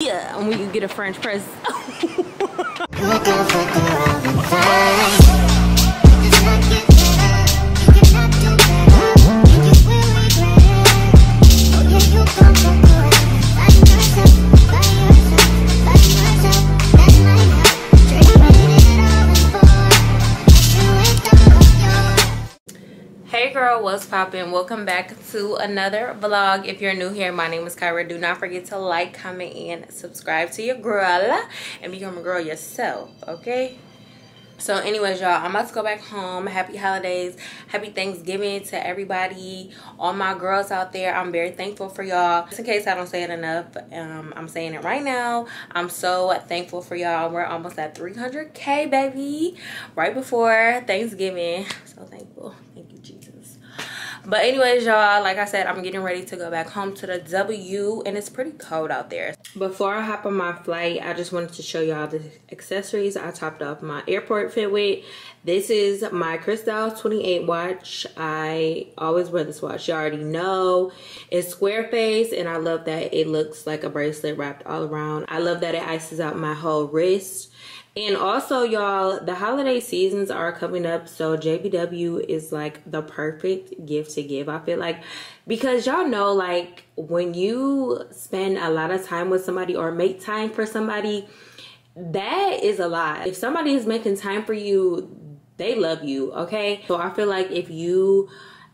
Yeah, and when you get a French press. what's poppin? Welcome back to another vlog. If you're new here my name is Kirah. Do not forget to like comment and subscribe to your girl. And become a girl yourself okay? So anyways y'all i'm about to go back home. Happy holidays. Happy thanksgiving to everybody. All my girls out there i'm very thankful for y'all. Just in case i don't say it enough um, i'm saying it right now. I'm so thankful for y'all. We're almost at 300k baby right before thanksgiving. So thankful but anyways y'all like i said i'm getting ready to go back home to the w and it's pretty cold out there. Before i hop on my flight i just wanted to show y'all the accessories i topped off my airport fit with. This is my Cristal 28 watch. I always wear this watch. You already know. It's square face and i love that it looks like a bracelet wrapped all around. I love that it ices out my whole wrist and also, y'all, the holiday seasons are coming up. So JBW is like the perfect gift to give. I feel like because y'all know like when you spend a lot of time with somebody or make time for somebody, that is a lot. If somebody is making time for you, they love you, okay? So I feel like if you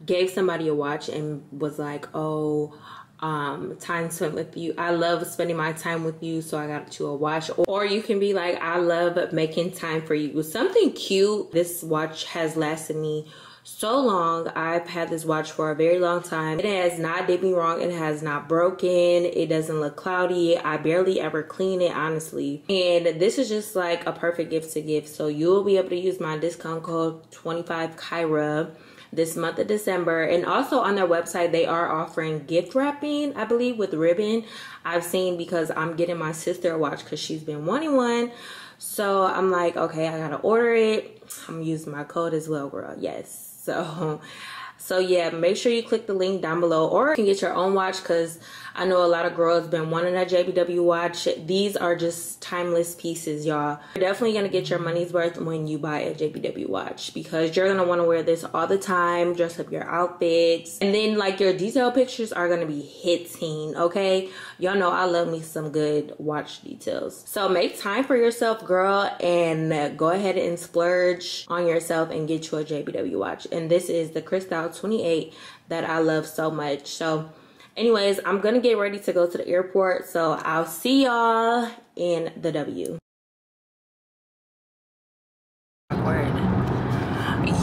gave somebody a watch and was like, oh, um, time spent with you. I love spending my time with you, so I got you a watch. Or you can be like, I love making time for you. Something cute. This watch has lasted me so long. I've had this watch for a very long time. It has not did me wrong. It has not broken. It doesn't look cloudy. I barely ever clean it, honestly. And this is just like a perfect gift to give. So you'll be able to use my discount code 25 Kirah this month of December. And also on their website, they are offering gift wrapping, I believe, with ribbon. I've seen because I'm getting my sister a watch because she's been wanting one. So I'm like, okay, I gotta order it. I'm using my code as well, girl. Yes. So, so yeah, make sure you click the link down below or you can get your own watch because I know a lot of girls been wanting a JBW watch. These are just timeless pieces, y'all. You're definitely gonna get your money's worth when you buy a JBW watch because you're gonna wanna wear this all the time, dress up your outfits. And then like your detail pictures are gonna be hitting, okay? Y'all know I love me some good watch details. So make time for yourself, girl, and go ahead and splurge on yourself and get you a JBW watch. And this is the Cristal 28 that I love so much. So anyways i'm gonna get ready to go to the airport so i'll see y'all in the w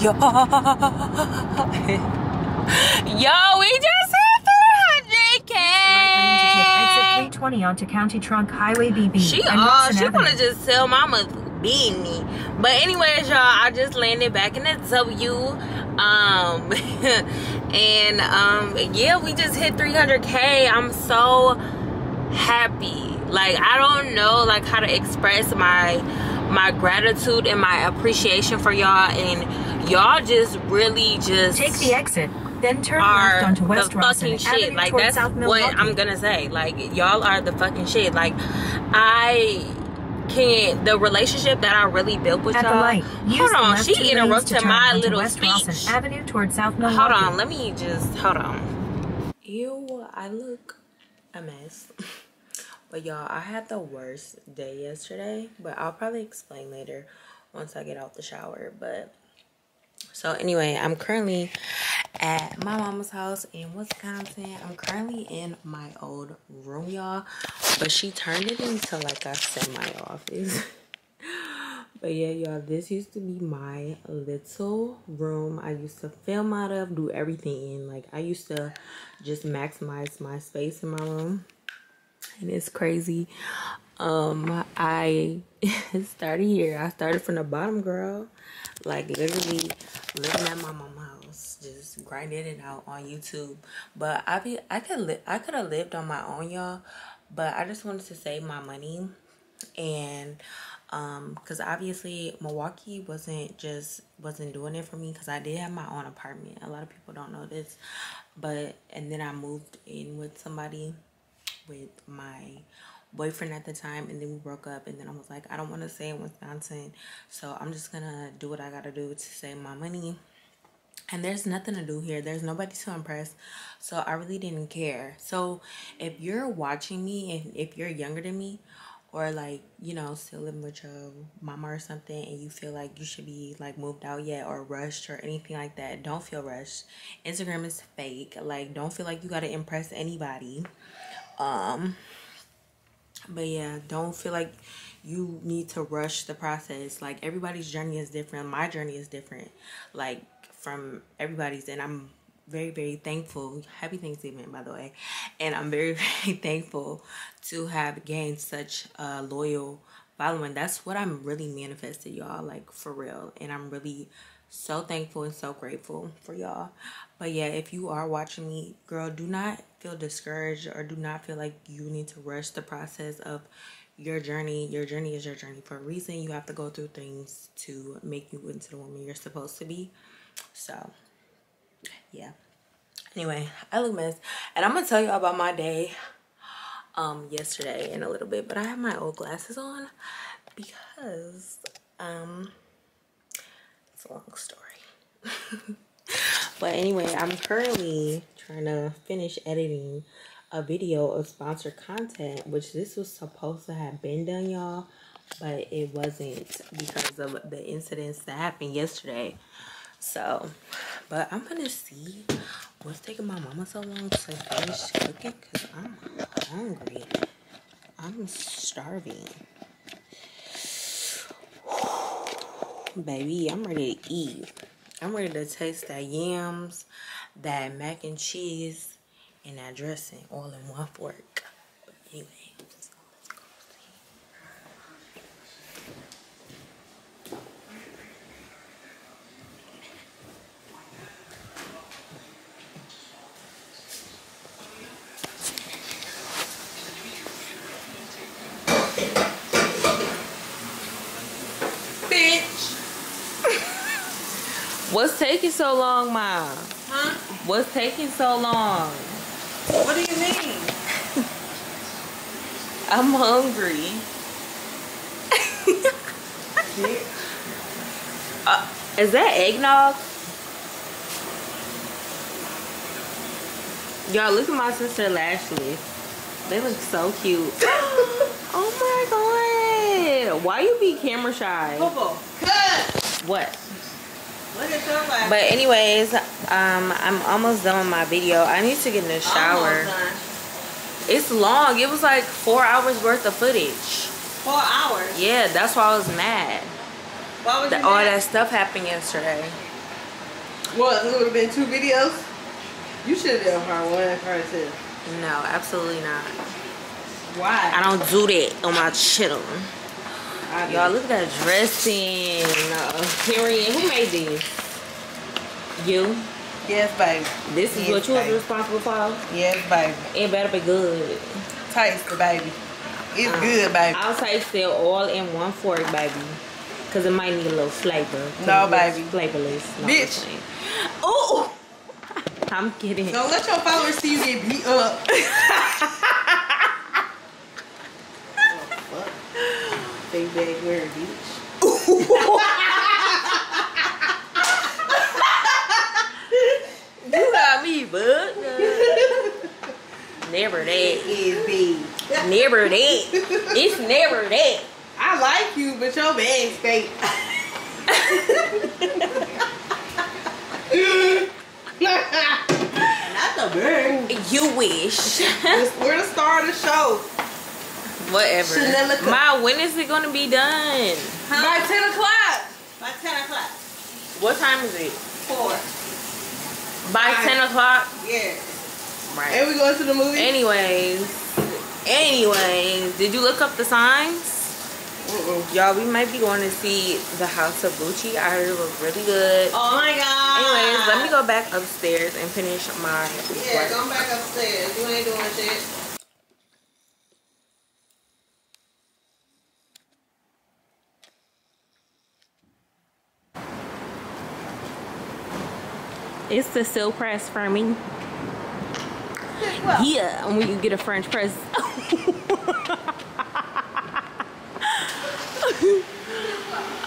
Yo, yo, we just hit 300k. Exit 320 onto County Trunk Highway BB. She, uh, she wanna just tell mama being me. But anyways, y'all, I just landed back in the W. Um, and um, yeah, we just hit 300k. I'm so happy. Like I don't know like how to express my my gratitude and my appreciation for y'all and y'all just really just take the exit then turn left onto West the fucking shit. Avenue like that's what I'm gonna say. Like y'all are the fucking shit. Like I can the relationship that I really built with y'all. Hold on, she interrupted my little speech. Avenue towards South Milwaukee. Hold on, let me just hold on. Ew, I look a mess. but y'all, I had the worst day yesterday. But I'll probably explain later once I get out the shower. But so anyway, I'm currently at my mama's house in Wisconsin. I'm currently in my old room, y'all. But she turned it into like a semi-office. but yeah, y'all, this used to be my little room. I used to film out of, do everything in. Like, I used to just maximize my space in my room. And it's crazy. Um, I started here. I started from the bottom, girl. Like, literally living at my mama's house just grinding it out on YouTube. But I be I could li- I could have lived on my own, y'all. But I just wanted to save my money, and um, because obviously Milwaukee wasn't just wasn't doing it for me because I did have my own apartment. A lot of people don't know this, but and then I moved in with somebody with my boyfriend at the time and then we broke up and then I was like I don't want to stay in Wisconsin so I'm just gonna do what I gotta do to save my money. And there's nothing to do here. There's nobody to impress so I really didn't care. So if you're watching me and if you're younger than me or like you know still living with your mama or something and you feel like you should be like moved out yet or rushed or anything like that don't feel rushed. Instagram is fake. Like don't feel like you gotta impress anybody. Um but yeah don't feel like you need to rush the process. Like everybody's journey is different. My journey is different like from everybody's. And i'm very very thankful. Happy thanksgiving by the way. And i'm very very thankful to have gained such a loyal following. That's what i'm really manifested y'all. Like for real. And i'm really so thankful and so grateful for y'all. But yeah if you are watching me girl do not feel discouraged or do not feel like you need to rush the process of your journey. Your journey is your journey. For a reason you have to go through things to make you into the woman you're supposed to be. So yeah. Anyway i look mess and i'm gonna tell you about my day um yesterday in a little bit but i have my old glasses on because um it's a long story. But anyway i'm currently trying to finish editing a video of sponsored content which this was supposed to have been done y'all but it wasn't because of the incidents that happened yesterday. So but i'm gonna see what's taking my mama so long to finish cooking because i'm hungry. I'm starving baby i'm ready to eat. I'm ready to taste that yams that mac and cheese and that dressing all in one fork but anyway What's taking so long, Ma? Huh? What's taking so long? What do you mean? I'm hungry. uh, is that eggnog? Y'all, look at my sister Lashley. They look so cute. oh my god. Why you be camera shy? Cut! What? Look at your life. But anyways, um, I'm almost done with my video. I need to get in the shower. It's long. It was like four hours worth of footage. Four hours. Yeah, that's why I was mad. Why was That you all mad? that stuff happened yesterday. What? It would have been two videos. You should have done part one, and part two. No, absolutely not. Why? I don't do that on my channel. Y'all look at that dressing. Uh, period. Who made this? You. Yes, baby. This is Yes, what you was responsible for. Yes, baby. It better be good. Taste the baby. It's Uh, good, baby. I'll taste it all in one fork, baby. Cause it might need a little flavor. No, baby. Flavorless. No, Bitch. Ooh. I'm kidding. Don't let your followers see you get beat up. oh, Big bag wearing bitch. You got me, bud. never that. Is big. Never that. It's never that. I like you, but your bag's fake. Not the bird. You wish. We're the star of the show. Whatever. Chanelica. Ma, when is it gonna be done? By 10 o'clock. By 10 o'clock. What time is it? Four. By Five. 10 o'clock? Yeah. Right. And we going to the movie? Anyways. Anyways, did you look up the signs? Y'all, we might be going to see the House of Gucci. I heard it was really good. Oh my god. Anyways, let me go back upstairs and finish my Yeah, work. go back upstairs. You ain't doing shit. It's the silk press for me. Well. Yeah, and we get a French press.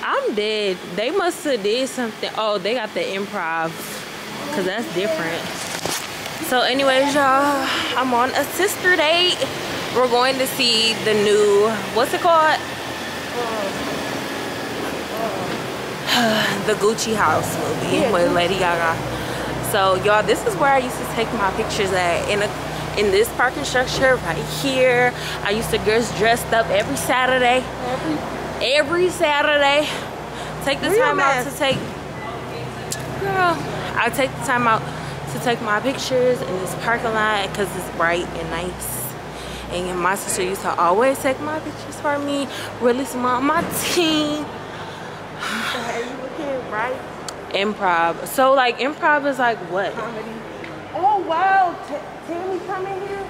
I'm dead. They must have did something. Oh, they got the improv. Because that's different. So anyways, y'all, I'm on a sister date. We're going to see the new, what's it called? the Gucci House movie yeah. with Lady Gaga. So y'all, this is where I used to take my pictures at in a in this parking structure right here. I used to get dressed up every Saturday. Every, every Saturday. Take the time out to take girl. I take the time out to take my pictures in this parking lot because it's bright and nice. And my sister used to always take my pictures for me, really small my team. right? Improv. So like improv is like what? Comedy. Oh wow, T Tammy coming here?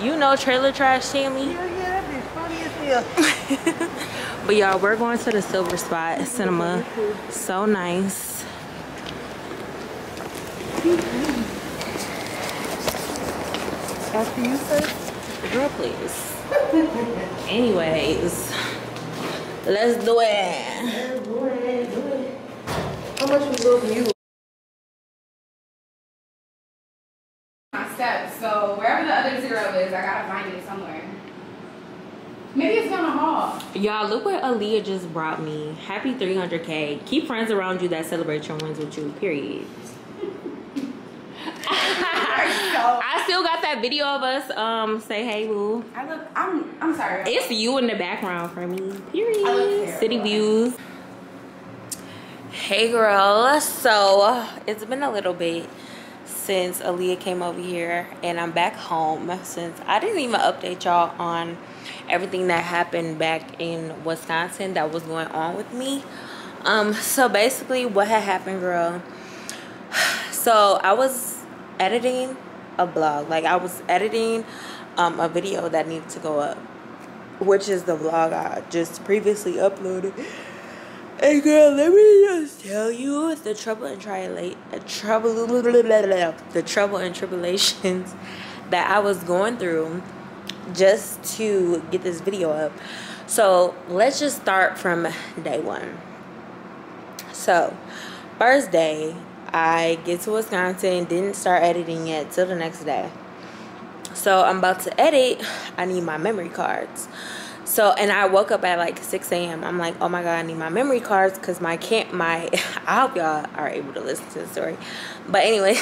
You know trailer trash Tammy. Yeah, yeah, that bitch funny as hell. but y'all, we're going to the Silver Spot Cinema. So nice. After you first? Girl, please. Anyways, let's do it. Do it, do it. How much was over you? my steps. So wherever the other zero is, I gotta find it somewhere. Maybe it's down the hall. Y'all, look what Aaliyah just brought me. Happy 300K. Keep friends around you that celebrate your wins with you, period. I still got that video of us um say hey boo. I look. I'm. I'm sorry. It's you in the background for me. I look Period. City views. Hey girl. So it's been a little bit since Aaliyah came over here and I'm back home since I didn't even update y'all on everything that happened back in Wisconsin that was going on with me. Um so basically what had happened girl. So I was editing a blog. Like I was editing um, a video that needed to go up, which is the vlog I just previously uploaded. Hey girl, let me just tell you the trouble and triala- trouble the trouble and tribulations that I was going through just to get this video up. So let's just start from day one. So first day, I get to Wisconsin, didn't start editing yet till the next day. So I'm about to edit. I need my memory cards. So and I woke up at like 6 a.m. I'm like, oh my god, I need my memory cards because my can't my. I hope y'all are able to listen to the story. But anyway.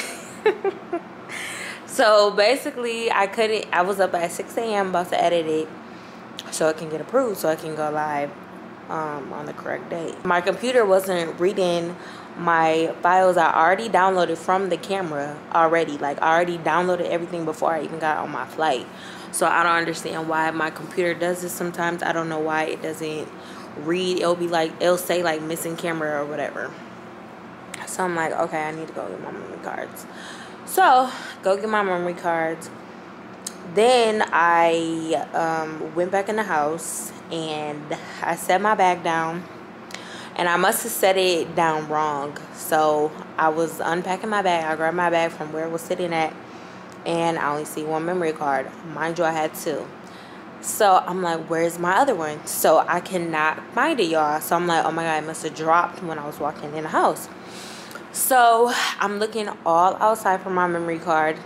so basically, I couldn't. I was up at 6 a.m. about to edit it so it can get approved, so I can go live um, on the correct date. My computer wasn't reading my files I already downloaded from the camera already. Like I already downloaded everything before I even got on my flight. So I don't understand why my computer does this sometimes. I don't know why it doesn't read. It'll be like it'll say like missing camera or whatever. So I'm like, okay, I need to go get my memory cards. So go get my memory cards. Then I um, went back in the house and I set my bag down and I must have set it down wrong. So I was unpacking my bag. I grabbed my bag from where it was sitting at, and I only see one memory card. Mind you, I had two. So I'm like, where's my other one? So I cannot find it, y'all. So I'm like, oh my god, it must have dropped when I was walking in the house. So I'm looking all outside for my memory card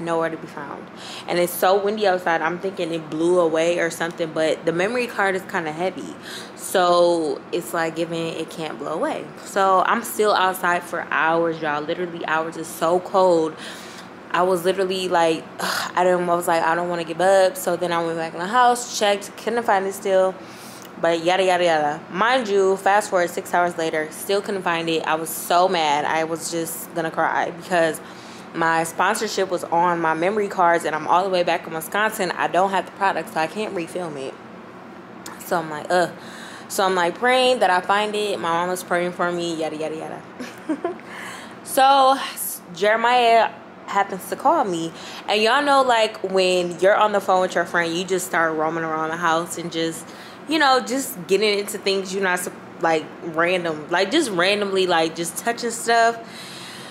nowhere to be found and it's so windy outside i'm thinking it blew away or something but the memory card is kind of heavy so it's like giving it can't blow away so i'm still outside for hours y'all literally hours it's so cold i was literally like i don't i was like i don't want to give up so then i went back in the house checked couldn't find it still but yada yada yada mind you fast forward six hours later still couldn't find it i was so mad i was just gonna cry because my sponsorship was on my memory cards and I'm all the way back in Wisconsin. I don't have the product, so I can't refilm it. So I'm like, ugh. So I'm like praying that I find it. My mom was praying for me, yada yada yada. so Jeremiah happens to call me. And y'all know like when you're on the phone with your friend, you just start roaming around the house and just, you know, just getting into things you're not like random, like just randomly like just touching stuff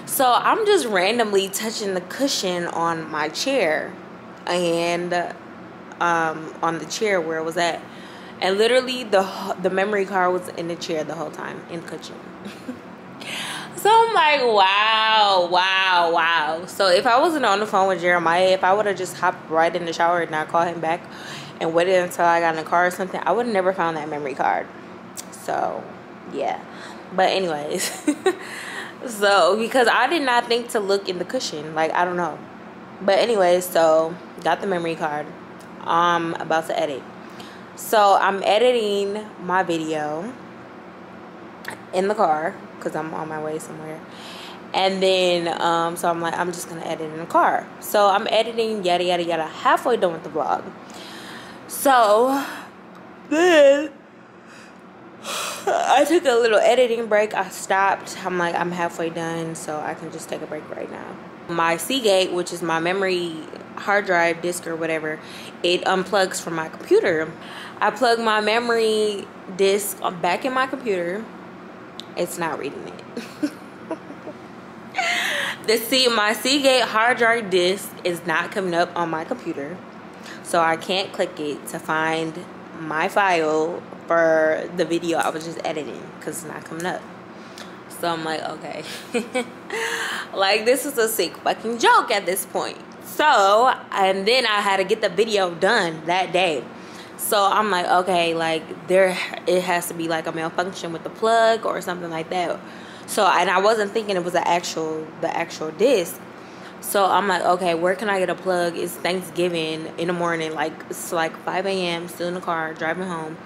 so I'm just randomly touching the cushion on my chair and um, on the chair where it was at. and literally the the memory card was in the chair the whole time in the kitchen. so I'm like, wow, wow, wow. So if I wasn't on the phone with Jeremiah, if I would have just hopped right in the shower and not call him back and waited until I got in the car or something, I would have never found that memory card. So yeah. But anyways, so because I did not think to look in the cushion, like I don't know. But anyways, so got the memory card. I'm about to edit. So I'm editing my video in the car because I'm on my way somewhere. And then, um, so I'm like, I'm just gonna edit in the car. So I'm editing, yada yada yada, halfway done with the vlog. So then I took a little editing break. I stopped. I'm like, I'm halfway done, so I can just take a break right now. My Seagate, which is my memory hard drive, disk, or whatever, it unplugs from my computer. I plug my memory disk back in my computer. It's not reading it. the C, my Seagate hard drive disk is not coming up on my computer, so I can't click it to find my file for the video I was just editing because it's not coming up. So I'm like, okay. like, this is a sick fucking joke at this point. So, and then I had to get the video done that day. So I'm like, okay, like, there, it has to be like a malfunction with the plug or something like that. So, and I wasn't thinking it was the actual, the actual disc. So I'm like, okay, where can I get a plug? It's Thanksgiving in the morning, like it's like 5 a.m. Still in the car, driving home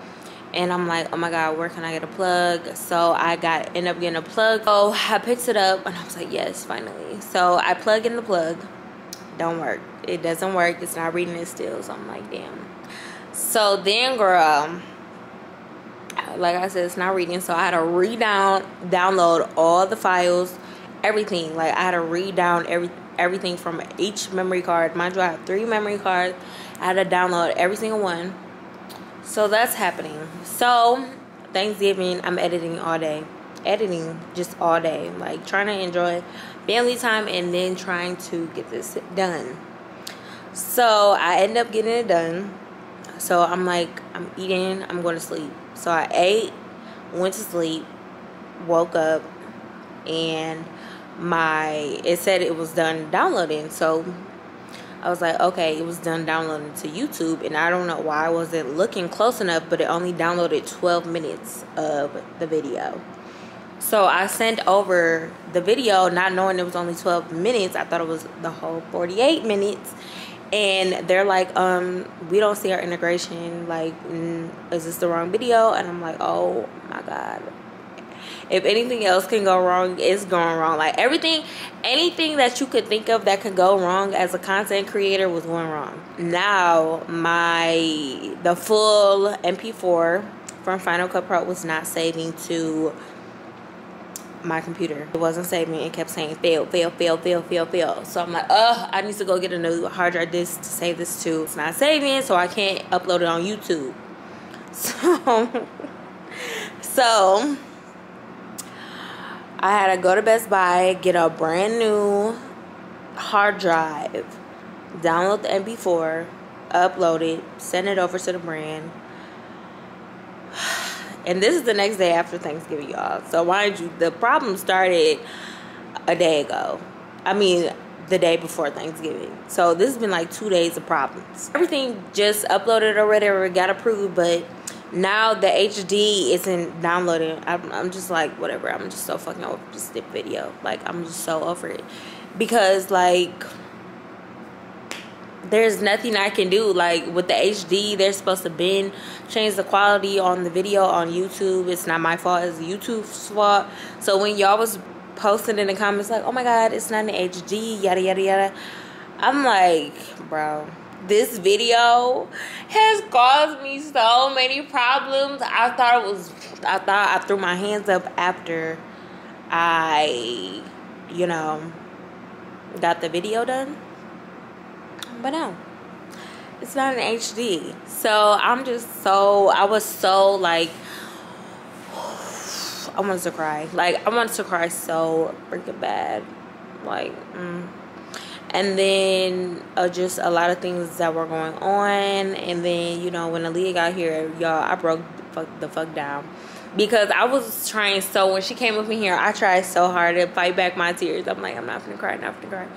and I'm like, oh my god, where can I get a plug? So I got end up getting a plug. So I picked it up and I was like, yes, finally. So I plug in the plug. Don't work. It doesn't work. It's not reading it still. So I'm like, damn. So then, girl, like I said, it's not reading. So I had to re-down, download all the files, everything. Like I had to re-down every everything from each memory card. Mind you, I have three memory cards. I had to download every single one so that's happening so thanksgiving i'm editing all day editing just all day like trying to enjoy family time and then trying to get this done so i end up getting it done so i'm like i'm eating i'm going to sleep so i ate went to sleep woke up and my it said it was done downloading so I was like, okay, it was done downloading to YouTube, and I don't know why I wasn't looking close enough, but it only downloaded 12 minutes of the video. So I sent over the video, not knowing it was only 12 minutes. I thought it was the whole 48 minutes. And they're like, um, we don't see our integration. Like, is this the wrong video? And I'm like, oh my God, if anything else can go wrong it's going wrong like everything anything that you could think of that could go wrong as a content creator was going wrong now my the full mp4 from final cut pro was not saving to my computer. It wasn't saving it kept saying fail fail fail fail fail fail. So i'm like oh i need to go get a new hard drive disk to save this to. It's not saving so i can't upload it on youtube. So so I had to go to Best Buy, get a brand new hard drive, download the MP4, upload it, send it over to the brand. And this is the next day after Thanksgiving, y'all. So mind you, the problem started a day ago. I mean, the day before Thanksgiving. So this has been like two days of problems. Everything just uploaded or got approved, but now the HD isn't downloading. I'm, I'm just like, whatever. I'm just so fucking over this video. Like, I'm just so over it. Because, like, there's nothing I can do. Like, with the HD, they're supposed to bend, change the quality on the video on YouTube. It's not my fault. It's YouTube's fault. So, when y'all was posting in the comments, like, oh my God, it's not an HD, yada, yada, yada. I'm like, bro this video has caused me so many problems. I thought it was, I thought I threw my hands up after I, you know, got the video done. But no, it's not an HD. So I'm just so, I was so like, I wanted to cry. Like, I wanted to cry so freaking bad. Like, mm. and then uh, just a lot of things that were going on and then you know when Aaliyah got here y'all I broke the fuck, the fuck down because I was trying so when she came with me here I tried so hard to fight back my tears I'm like I'm not gonna cry not gonna cry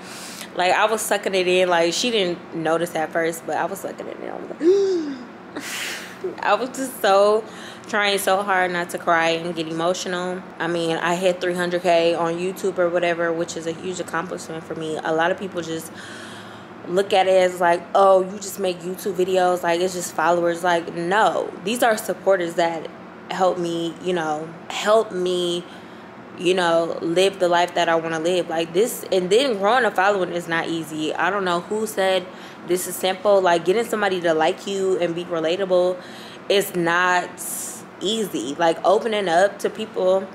like I was sucking it in like she didn't notice at first but I was sucking it in I was like I was just so trying so hard not to cry and get emotional. I mean, I hit 300k on YouTube or whatever, which is a huge accomplishment for me. A lot of people just look at it as like, oh, you just make YouTube videos, like it's just followers. Like, no, these are supporters that help me, you know, help me, you know, live the life that I want to live. Like this, and then growing a following is not easy. I don't know who said this is simple. Like getting somebody to like you and be relatable is not easy. Like opening up to people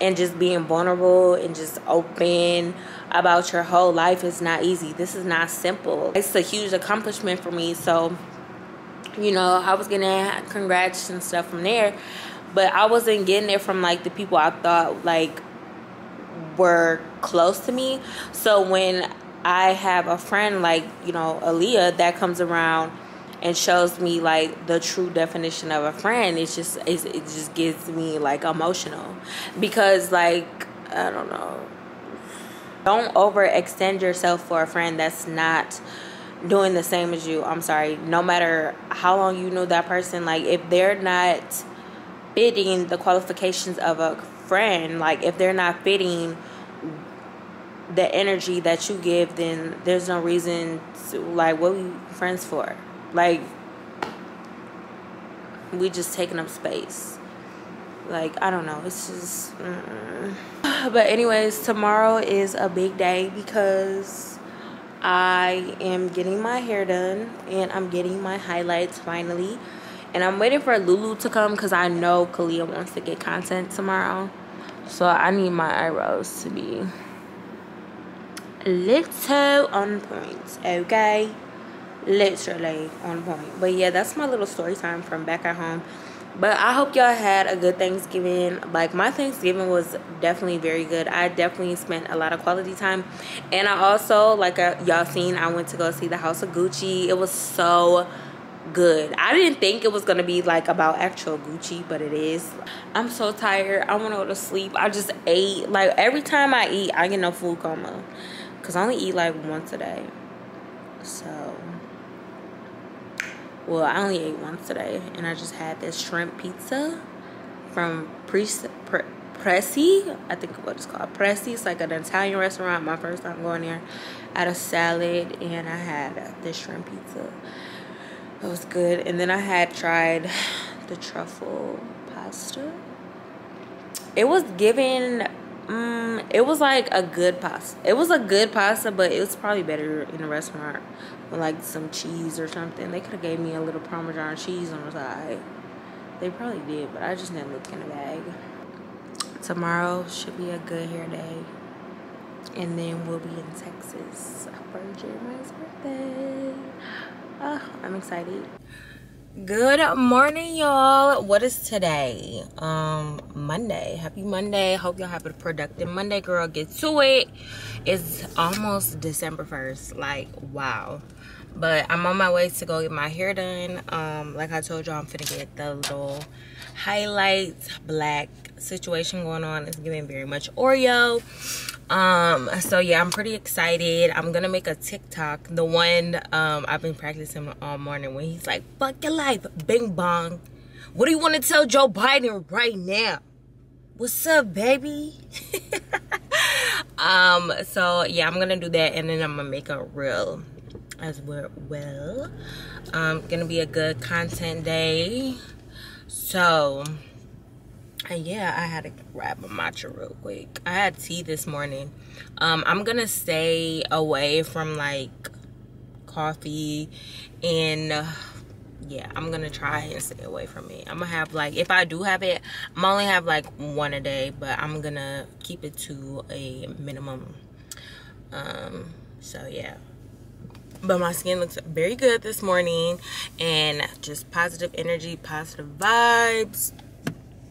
and just being vulnerable and just open about your whole life is not easy. This is not simple. It's a huge accomplishment for me. So, you know, I was getting congrats and stuff from there, but I wasn't getting it from like the people I thought like were close to me. So when I have a friend like, you know, Aaliyah that comes around and shows me like the true definition of a friend it's just it's, it just gets me like emotional. Because like i don't know. Don't overextend yourself for a friend that's not doing the same as you. I'm sorry. No matter how long you know that person like if they're not fitting the qualifications of a friend like if they're not fitting the energy that you give then there's no reason to like what we friends for like, we just taking up space. Like, I don't know. It's just. Mm. But, anyways, tomorrow is a big day because I am getting my hair done and I'm getting my highlights finally. And I'm waiting for Lulu to come because I know Kalia wants to get content tomorrow. So I need my eyebrows to be little on point, okay? literally on point. But yeah that's my little story time from back at home. But i hope y'all had a good thanksgiving. Like my thanksgiving was definitely very good. I definitely spent a lot of quality time. And i also like uh, y'all seen i went to go see the house of gucci. It was so good i didn't think it was gonna be like about actual gucci but it is i'm so tired i want to go to sleep i just ate like every time i eat i get no food coma because i only eat like once a day so well i only ate once today and i just had this shrimp pizza from Pre- Pre- Pricci, I think what it's called. Pricci, it's like an Italian restaurant. My first time going there. I had a salad and I had this shrimp pizza. It was good. And then I had tried the truffle pasta. It was given, um, it was like a good pasta. It was a good pasta, but it was probably better in a restaurant with like some cheese or something. They could have gave me a little Parmesan cheese on the side. They probably did, but I just didn't look in the bag. Tomorrow should be a good hair day. And then we'll be in Texas for Jeremiah's birthday. Oh, I'm excited. Good morning, y'all. What is today? Um, Monday. Happy Monday. Hope y'all have a productive Monday, girl. Get to it. It's almost December 1st. Like, wow but i'm on my way to go get my hair done um like i told y'all i'm finna get the little highlights black situation going on it's giving very much oreo um so yeah i'm pretty excited. I'm gonna make a tiktok the one um i've been practicing all morning when he's like fuck your life bing bong. What do you want to tell joe biden right now? What's up baby? Um so yeah i'm gonna do that and then i'm gonna make a reel as well. Um gonna be a good content day. So uh, yeah i had to grab a matcha real quick. I had tea this morning. Um i'm gonna stay away from like coffee and uh, yeah i'm gonna try and stay away from it. I'm gonna have like if i do have it i'm only have like one a day but i'm gonna keep it to a minimum. Um so yeah. But my skin looks very good this morning and just positive energy positive vibes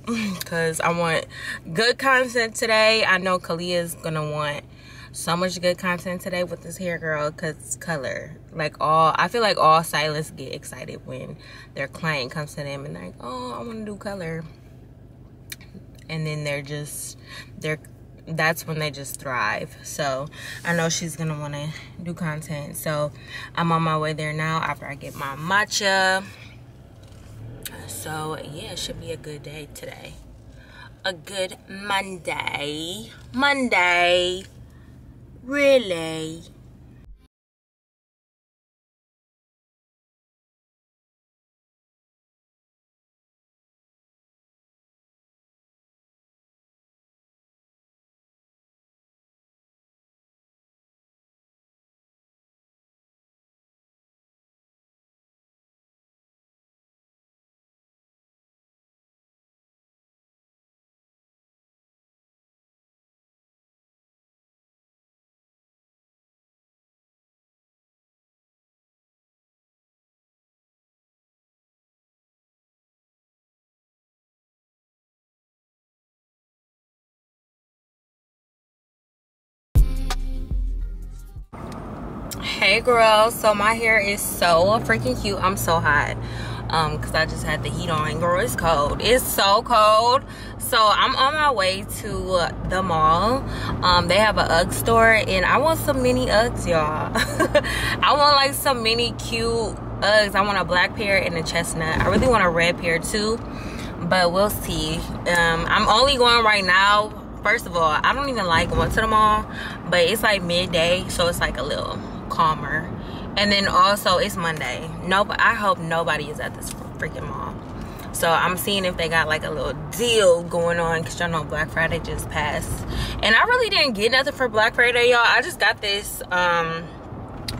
because i want good content today. I know Kalia's gonna want so much good content today with this hair girl because color. Like all i feel like all stylists get excited when their client comes to them and they're like oh i want to do color. And then they're just they're that's when they just thrive. So i know she's gonna want to do content. So i'm on my way there now after i get my matcha so yeah it should be a good day today. A good monday. Monday. Really hey girl. So my hair is so freaking cute. I'm so hot. Um because i just had the heat on. Girl it's cold. It's so cold. So i'm on my way to the mall. Um they have a ugg store and i want some mini uggs y'all. I want like some mini cute uggs. I want a black pair and a chestnut. I really want a red pair too. But we'll see. Um i'm only going right now. First of all i don't even like going to the mall but it's like midday so it's like a little calmer. And then also it's monday. Nope i hope nobody is at this freaking mall. So i'm seeing if they got like a little deal going on because y'all know black friday just passed. And i really didn't get nothing for black friday y'all. I just got this um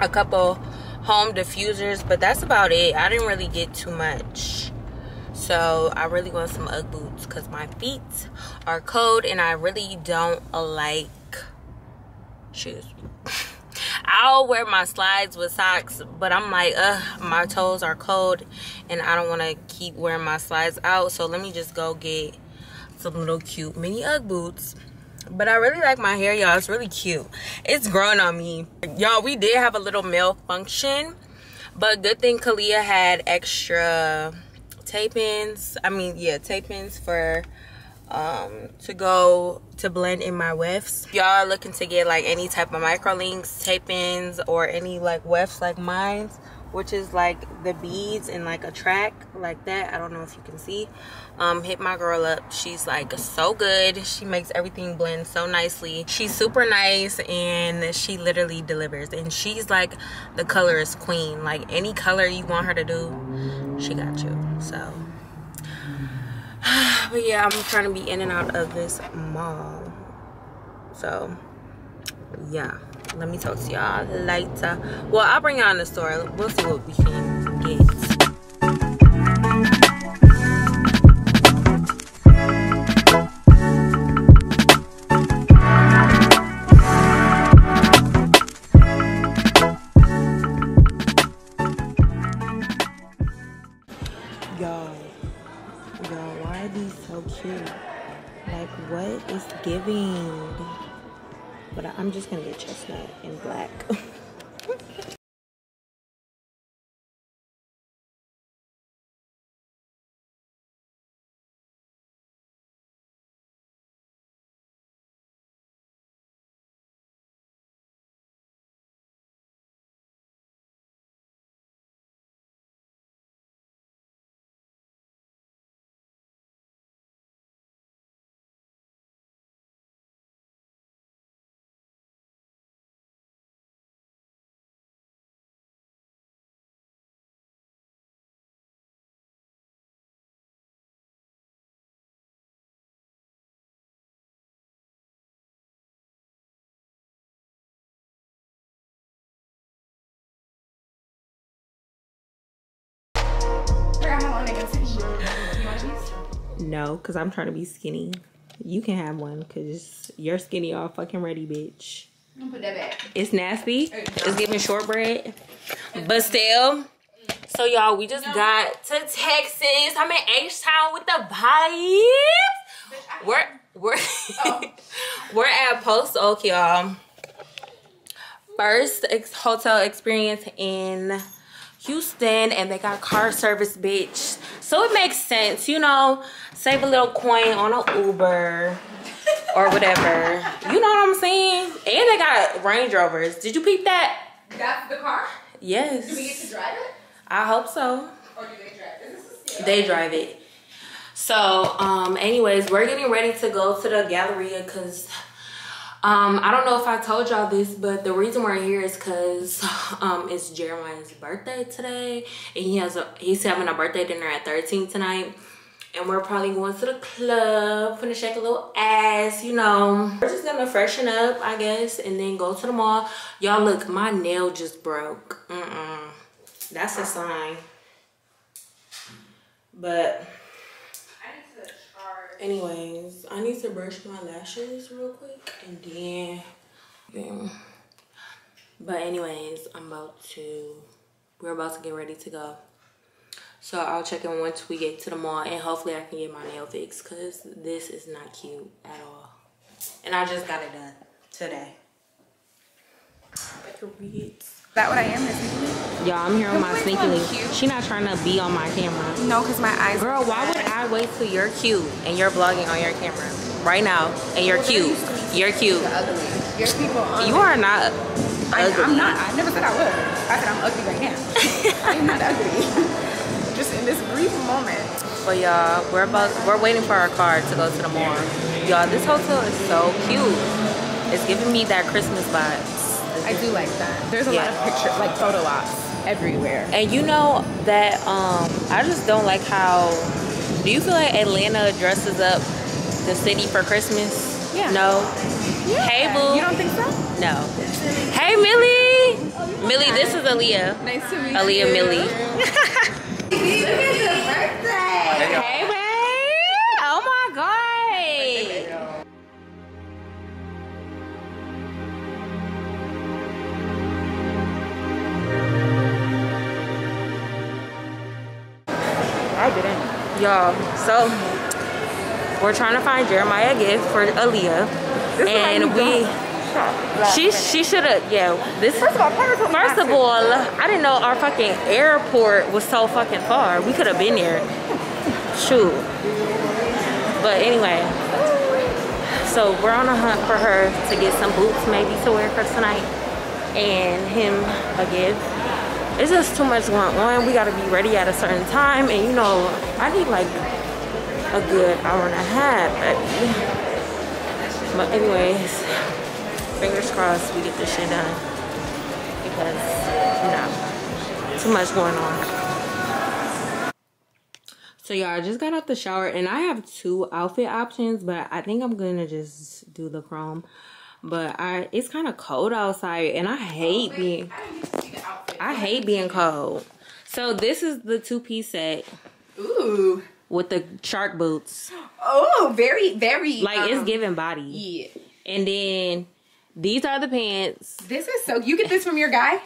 a couple home diffusers but that's about it. I didn't really get too much. So i really want some ugg boots because my feet are cold and i really don't like shoes I'll wear my slides with socks, but I'm like, uh, my toes are cold and I don't want to keep wearing my slides out. So let me just go get some little cute mini Ugg boots. But I really like my hair, y'all. It's really cute. It's growing on me. Y'all, we did have a little malfunction. But good thing Kalia had extra tape-ins. I mean, yeah, tape-ins for um, to go to blend in my wefts. Y'all looking to get like any type of micro links, tape-ins, or any like wefts like mine, which is like the beads and like a track like that. I don't know if you can see. Um, hit my girl up. She's like so good. She makes everything blend so nicely. She's super nice and she literally delivers. And she's like the colorist queen. Like any color you want her to do, she got you. So but yeah i'm trying to be in and out of this mall. So yeah let me talk to y'all later. Well i'll bring y'all in the store. We'll see what we can get Gonna get chestnut and black. No, because I'm trying to be skinny. You can have one because you're skinny all fucking ready, bitch. Put that back. It's nasty. It's giving shortbread. But still. So y'all, we just got to Texas. I'm in H-Town with the vibes. We're we're oh. we're at Post Oak, y'all. first ex- hotel experience in Houston and they got car service, bitch. So it makes sense, you know, save a little coin on an Uber or whatever. You know what I'm saying? And they got Range Rovers. Did you peep that? That's the car? Yes. Do we get to drive it? I hope so. Or do they drive it? Is this a They drive it. So, um, anyways, we're getting ready to go to the Galleria because um, I don't know if I told y'all this, but the reason we're here is because um, it's Jeremiah's birthday today, and he has a he's having a birthday dinner at 13 tonight, and we're probably going to the club, gonna shake a little ass, you know. We're just gonna freshen up, I guess, and then go to the mall. Y'all, look, my nail just broke. Mm-mm. That's a sign. But anyways, I need to brush my lashes real quick and then yeah. But anyways, I'm about to we're about to get ready to go. So I'll check in once we get to the mall and hopefully I can get my nail fixed because this is not cute at all. And I just got it done today. Period. That what I am? This Y'all, I'm here on my Wait, sneaky wait, link. She not trying to be on my camera. No, because my eyes. Girl, why would I wait till you're cute and you're vlogging on your camera right now and you're cute? You're cute. ugly. Your people. You are not I, ugly. I'm not. I never said I was. I said I'm ugly right now. I'm not ugly. Just in this brief moment. But y'all, we're about we're waiting for our car to go to the mall. Y'all, this hotel is so cute. It's giving me that Christmas vibes. I do like that. There's a lot of pictures, like photo ops everywhere. And you know that um I just don't like how do you feel like Atlanta dresses up the city for Christmas? Yeah. No. Yeah. Hey boo. You don't think so? No. Hey Millie. Millie, this is Aaliyah. Nice to meet Aaliyah you. Millie. Look at the birthday. Hey babe. Oh my god. I didn't. Y'all, so we're trying to find Jeremiah a gift for Aaliyah. And we she she should have yeah this First of all, Parker told me First of all, I didn't know our fucking airport was so fucking far. We could have been there. Shoot. But anyway, so we're on a hunt for her to get some boots maybe to wear for tonight and him a gift. It's just too much going on. We gotta be ready at a certain time and you know, I need like a good hour and a half, baby. But anyways, fingers crossed we get this shit done because you know too much going on so y'all I just got out the shower and i have two outfit options but i think i'm gonna just do the chrome but i it's kind of cold outside and i hate being i hate being cold so this is the two-piece set Ooh. with the shark boots Oh, very, very. like it's um, giving body Yeah. and then these are the pants This is so. You get this from your guy?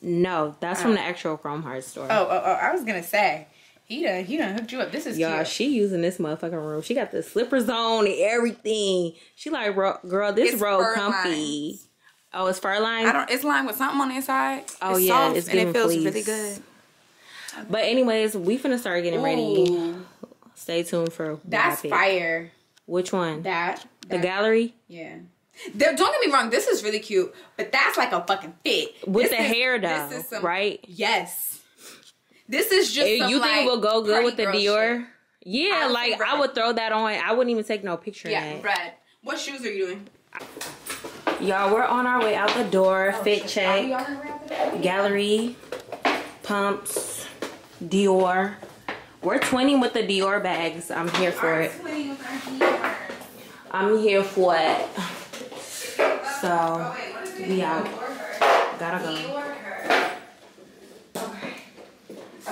no that's from the actual chrome heart store Oh, oh, oh. I was gonna say. He done, he done hooked you up. This is Y'all, cute. she using this motherfucking room. She got the slippers on and everything. She like, girl, this It's robe comfy. lines. Oh, it's fur lined. I don't. It's lined with something on the inside. Oh, it's yeah, soft it's and it feels fleece. really good. But anyways, we finna start getting ready. Stay tuned for that's fire. Which one? That, the gallery Yeah. There, don't get me wrong. This is really cute, but that's like a fucking fit with This the is- hair though, some, right? Yes. This is just. You think like, it will go good with the Dior? shit. Yeah, I like I would throw that on. I wouldn't even take no picture Yeah, red. What shoes are you doing? Y'all, we're on our way out the door. Fit check. gallery pumps dior we're twinning with the dior bags i'm here for it i'm here for it so we out gotta go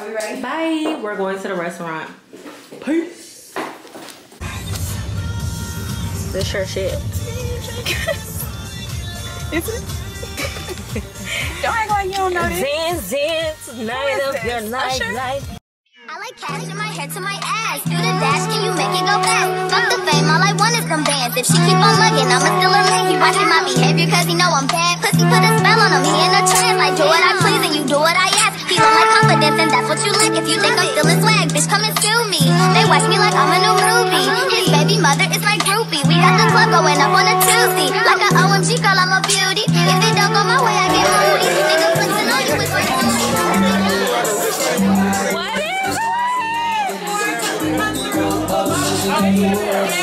are we ready? Bye. We're going to the restaurant. Peace. This shirt shit. Is it? don't act like you don't know this. Zin, zin, night of your night, night. I like in my head to my ass. Do the dash, can you make it go? Fuck the fame, all I want is bands. If she keep on I'ma man. He watching my behavior cause he know I'm bad. Pussy put a spell on him, he in a trance. Do what I please and you do what I ask confidence, and that's what you. If you think I'm still swag, bitch, come and sue me. They watch me like I'm a new groovy. His baby mother is my groupie. We got the club going up on a Tuesday. Like an OMG girl, I'm a beauty. If it don't go my way, I get moody. Nigga flexing on you What is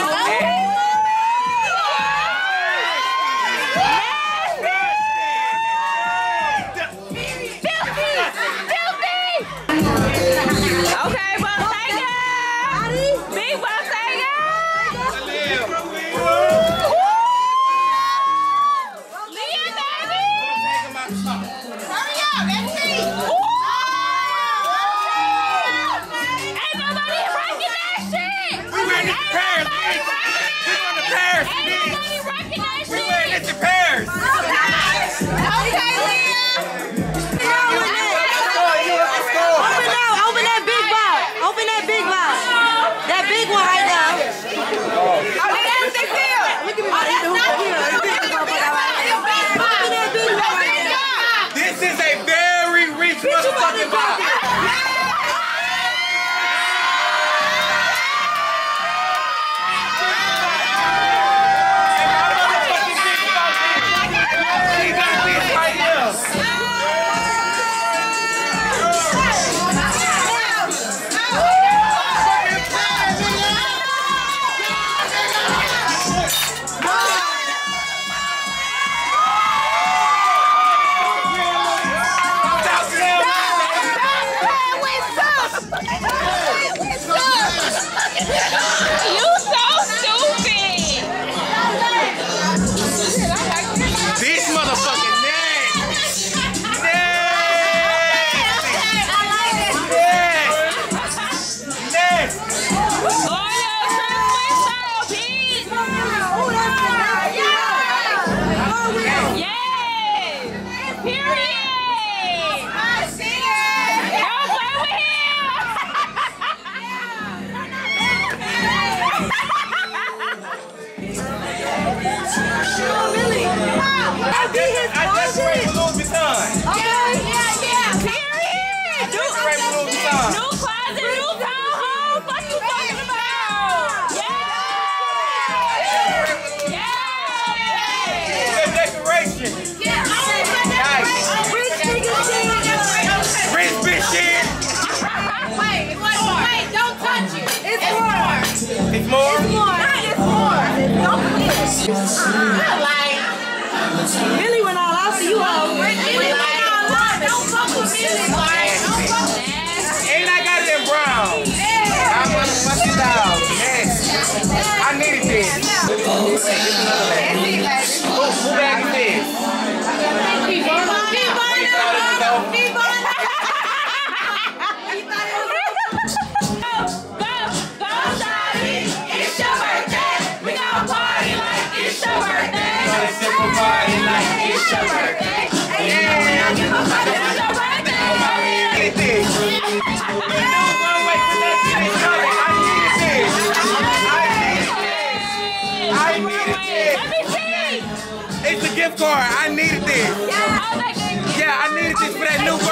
I'm Billy went all out for you all. Billy went all out. Don't fuck with Billy. gift card. I needed this. Oh, yeah, I needed this for that new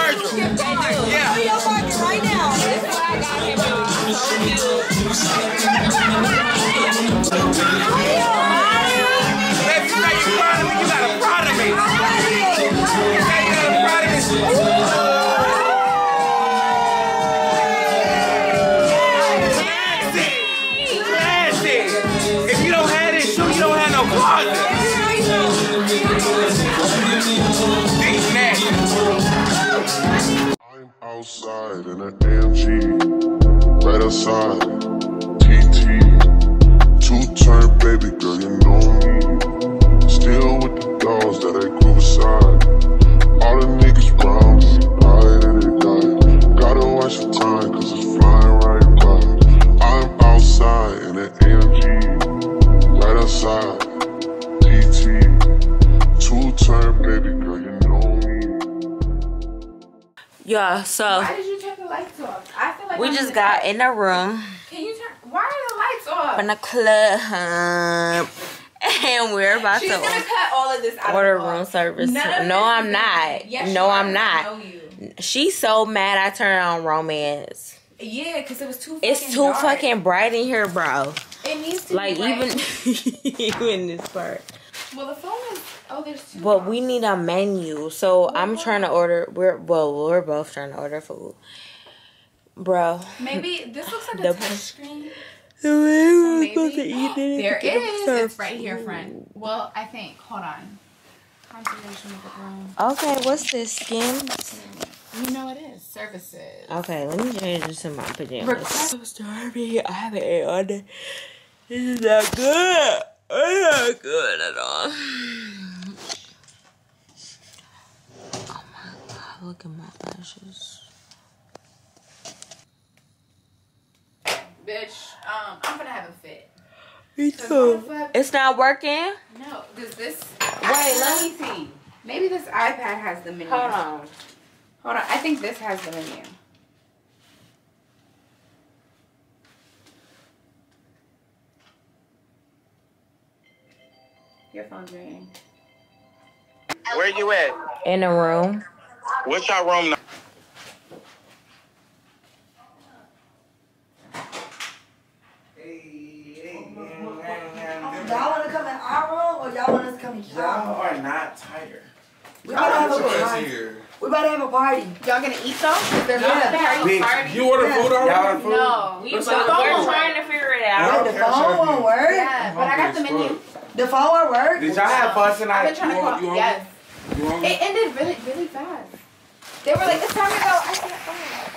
TT, two turn baby girl, you know me. Still with the that I grew beside. All the niggas round me, Gotta watch the time, cause it's flying right by. I'm outside in an AMG, right outside. You. Yeah, so we just got in the room. Can you turn? Why are the lights off? In the club. and we're about She's to gonna cut all of this out order room service. No, I'm not. Yes, no, I'm not. She's so mad I turned on romance. Yeah, because it was too. it's too dark. fucking bright in here, bro. It needs to like even even this part. Well, the phone is. Oh, there's two. But we need a menu, so I'm trying to order. We're well, we're both trying to order food bro. Maybe this looks like The- a touch screen. The Maybe. supposed to eat it. There is. It's right here, friend. Well, I think. Hold on. Conservation of the. Okay, what's this skin? You know it is. Services. Okay, let me change this to my pajamas. Request- I'm starving. I haven't ate all day. This is not good. It's not good at all. Oh my god, look at my lashes. Bitch, um, I'm gonna have a fit. Me too. what the fuck- It's not working? No, does this? Wait, let me see. Maybe this iPad has the menu. Hold on. Hold on. I think this has the menu. Your phone's ringing. Where you at? In a room. What's your room number? Y'all want to come in our room or y'all want us to come in your room? are not tired. We about to have a party. We about to have a party. Y'all gonna eat though? Is there Yeah. party? Bitch, party? you order food already? Y'all order food? No. We, The we're phone- trying to figure it out. don't The phone won't work. Yeah, but I got the menu. The phone won't work. Did y'all have fun tonight? I've been trying to call. you want- Yes. You want It ended really, really fast. They were like, it's time to go. I said, oh,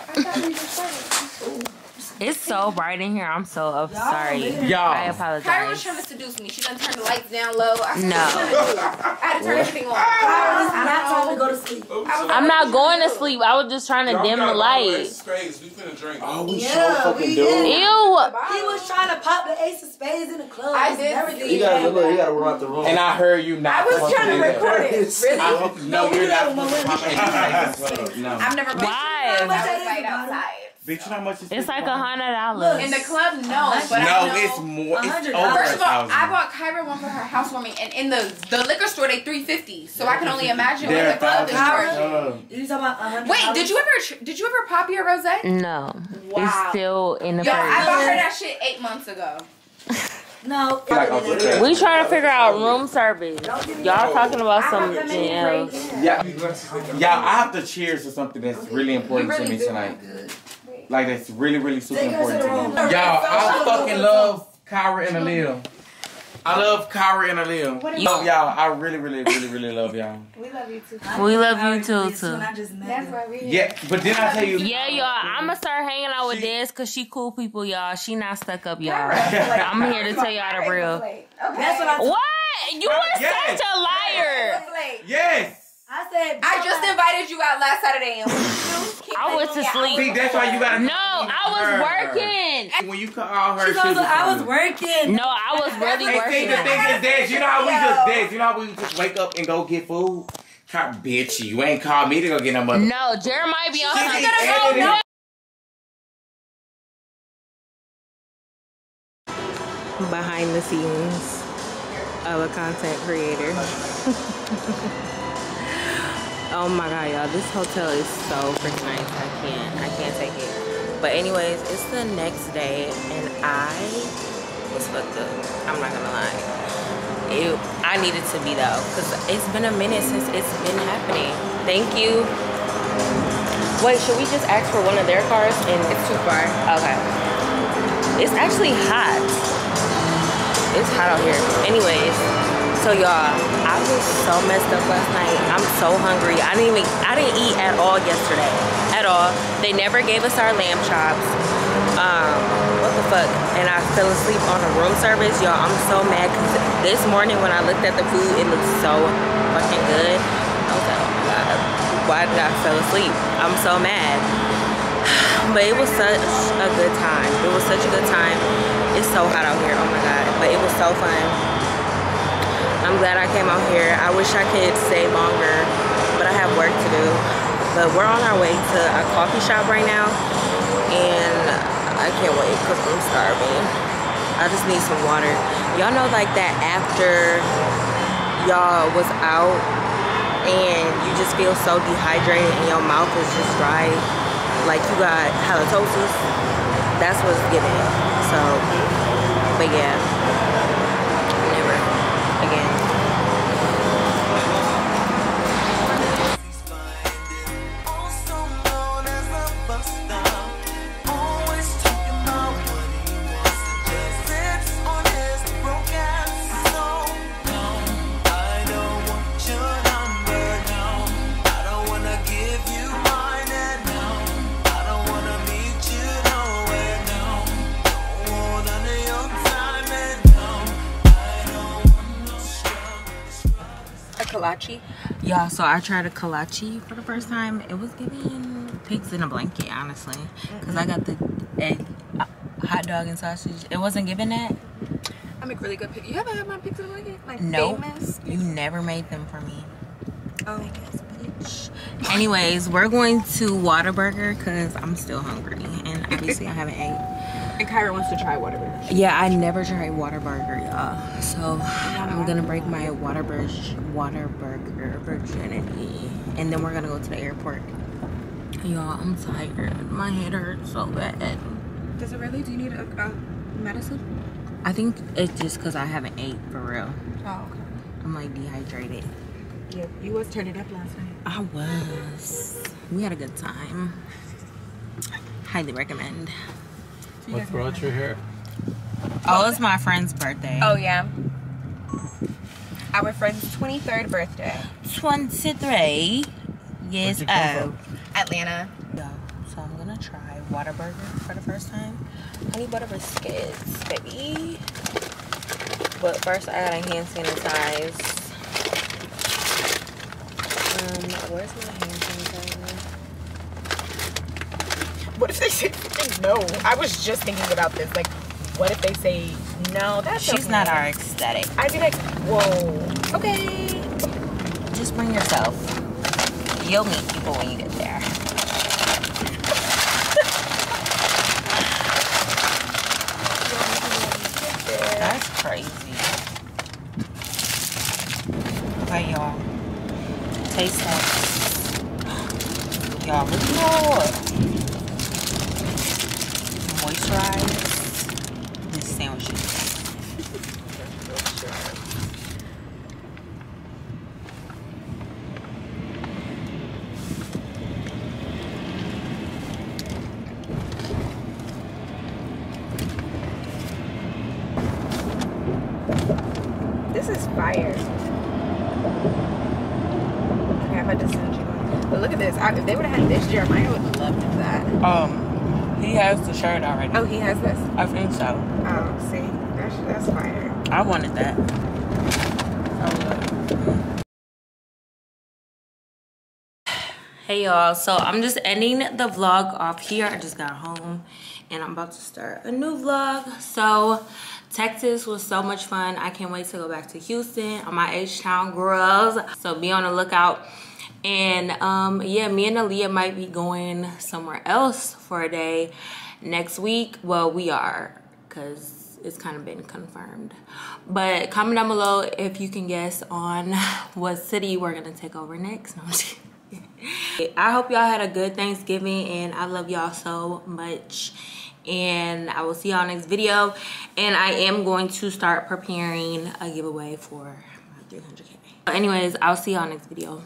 I thought we just started. It's so bright in here. I'm so uh, sorry. live. I Y'all. Kirah was trying to seduce me. She done turned the lights down low. I said, No. "What you trying to do?" I had to turn everything on. Kirah, it's not time to go to sleep. I was like, I'm not going to sleep. I was just trying to dim the light. Spades, we finna drink. Oh, we Yeah, sure fucking we do. did. Ew. He was trying to pop the ace of spades in the club. I did everything. see You gotta look, you gotta run out the room. And I heard you not. I was trying to record it. Really? I hope no, No, we you're do not that with supposed to my pop anything. No. I've never been. Why? I that was is like about it? outside. Bitch, you know how much It's like a hundred dollars. In the club, no. But I No, know. it's more. It's over a First of all. I bought Kirah one for her housewarming, and in the the liquor store they three fifty. So I can only imagine what They're the club is thousand. charging. You talking about hundred? Wait, did you ever did you ever pop your rose? No. Wow. It's still in the Yo, I fridge. bought her that shit eight months ago. No. Like, I'm. Oh, we trying to figure out room service. Y'all talking about I something recommend it else. right there. Yeah, yeah. I have to cheers to something that's really important to me tonight. Like that's really, really super Take important to me. Y'all, I fucking love Kirah and Aaliyah. I love Kirah and Aaliyah. You- Love y'all. I really, really, really, really love y'all. We love you too. We love you too, too. one I just met That's why we. Yeah, but then I tell you. Yeah, y'all. I'm gonna start hanging out with She- Des because she cool people, y'all. She not stuck up, y'all. I'm here to tell y'all the real. Okay. That's what I. What? You are Yes. such a liar. Yes. I said. I just invited you out last Saturday and I went to sleep. See, that's why you gotta. No, I was working. When you call her, She goes, I was working. No, I was really Hey, see, the working. thing is this. You know how we just this. You know how we just wake up and go get food. Call, bitch, you ain't called me to go get no mother. No, Jeremiah be on She something. be editing. No. Behind the scenes of a content creator. oh my god, y'all, this hotel is so freaking nice. I can't, I can't take it. But anyways, it's the next day and I was fucked up. I'm not gonna lie. It, I needed to be though, because it's been a minute since it's been happening. Thank you. Wait, should we just ask for one of their cars? And it's too far. Okay. It's actually hot. It's hot out here. Anyways, so y'all, was so messed up last night. I'm so hungry. I didn't even I didn't eat at all yesterday. At all. They never gave us our lamb chops. Um, what the fuck? And I fell asleep on a room service. Y'all, I'm so mad because this morning when I looked at the food, it looked so fucking good. I was like, oh my god, why did I fell asleep? I'm so mad. But it was such a good time. It was such a good time. It's so hot out here. Oh my god. But it was so fun. I'm glad I came out here. I wish I could stay longer, but I have work to do. But we're on our way to a coffee shop right now, and I can't wait because I'm starving. I just need some water. y'all know like that after y'all was out and you just feel so dehydrated and your mouth is just dry like you got halitosis that's what's giving so but yeah Yeah, so I tried a kolache for the first time. It was giving pigs in a blanket, honestly. Because I got the egg, uh, hot dog and sausage. It wasn't giving that. I make really good pick. You haven't had my pigs in a blanket? Like No, famous? you never made them for me. Oh, I guess, bitch. Anyways, we're going to Whataburger because I'm still hungry. And obviously I haven't ate. And Kirah wants to try Whataburger. Yeah, I never tried Whataburger, y'all. So I'm gonna break my Whataburger Whataburger virginity, and then we're gonna go to the airport. Y'all, I'm tired. My head hurts so bad. Does it really? Do you need a, a medicine? I think it's just because I haven't ate for real. Oh, okay. I'm like dehydrated. Yeah, you was turning up last night. I was. We had a good time. Highly recommend. What brought you here? Oh, it's my friend's birthday. Oh, yeah. Our friend's 23rd birthday. 23. Yes, Where'd you come oh. Atlanta. Yeah, so I'm gonna try Whataburger for the first time. Honey butter biscuits, baby. But first I gotta hand sanitize. Um, where's my hand What if they say no? I was just thinking about this. Like, what if they say no? That's She's okay. not our aesthetic. I'd be like, whoa, okay. Just bring yourself. You'll meet people when you get there. That's crazy. Okay, y'all. Taste test. Y'all, look at Lord. Moisturize these sandwiches. This is fire. Okay, I'm about to send you one. But look at this. I, if they would have had this, Jeremiah would have loved that. Um, he has the shirt already. Oh, he has this? I think so. Oh, see? That's, that's fire. I wanted that. Hey y'all, so I'm just ending the vlog off here. I just got home and I'm about to start a new vlog. So Texas was so much fun. I can't wait to go back to Houston on my H-Town girls. So be on the lookout. And um, yeah, me and Aaliyah might be going somewhere else for a day next week. Well, we are because it's kind of been confirmed. But comment down below if you can guess on what city we're gonna take over next. No. I hope y'all had a good Thanksgiving and I love y'all so much and I will see y'all next video and I am going to start preparing a giveaway for my 300k. But anyways, I'll see y'all next video.